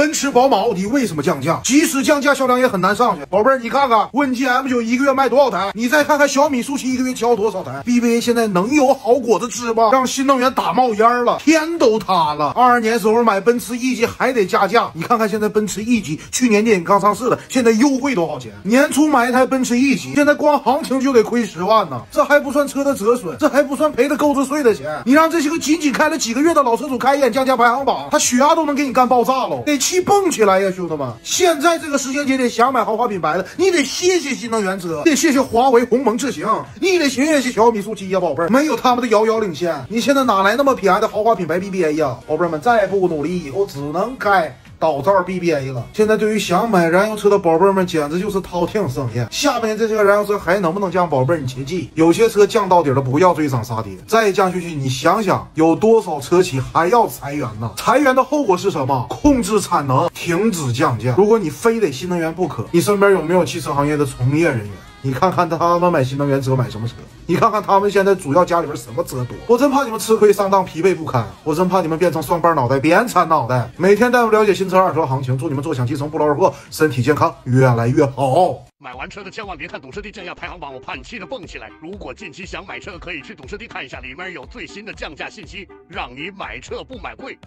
奔驰、宝马、奥迪为什么降价？即使降价，销量也很难上去。宝贝儿，你看看问界 M9 一个月卖多少台？你再看看小米速七一个月交多少台？BBA 现在能有好果子吃吗？让新能源打冒烟了，天都塌了。二二年时候买奔驰 E 级还得加价，你看看现在奔驰 E 级去年年底刚上市的，现在优惠多少钱？年初买一台奔驰 E 级，现在光行情就得亏十万呢，这还不算车的折损，这还不算赔的购置税的钱。你让这些个仅仅开了几个月的老车主开一眼降价排行榜，他血压都能给你干爆炸了，得气蹦起来呀，兄弟们！现在这个时间节点想买豪华品牌的，你得谢谢新能源车，得谢谢华为鸿蒙智行，你得谢谢小米速七呀，宝贝儿，没有他们的遥遥领先，你现在哪来那么便宜的豪华品牌 BBA 呀？宝贝儿们，再不努力，以后只能开。倒灶 BBA 了，现在对于想买燃油车的宝贝们，简直就是饕餮盛宴。下面这些燃油车还能不能降？宝贝，你切记，有些车降到底了，不要追涨杀跌。再降下去，你想想，有多少车企还要裁员呢？裁员的后果是什么？控制产能，停止降价。如果你非得新能源不可，你身边有没有汽车行业的从业人员？你看看他们买新能源车买什么车？你看看他们现在主要家里边什么车多？我真怕你们吃亏上当，疲惫不堪。我真怕你们变成双瓣脑袋，扁铲脑袋。每天带我了解新车二手车行情，祝你们坐享其成，不劳而获，身体健康，越来越好。买完车的千万别看懂车帝降价排行榜，我怕你气得蹦起来。如果近期想买车，可以去懂车帝看一下，里面有最新的降价信息，让你买车不买贵。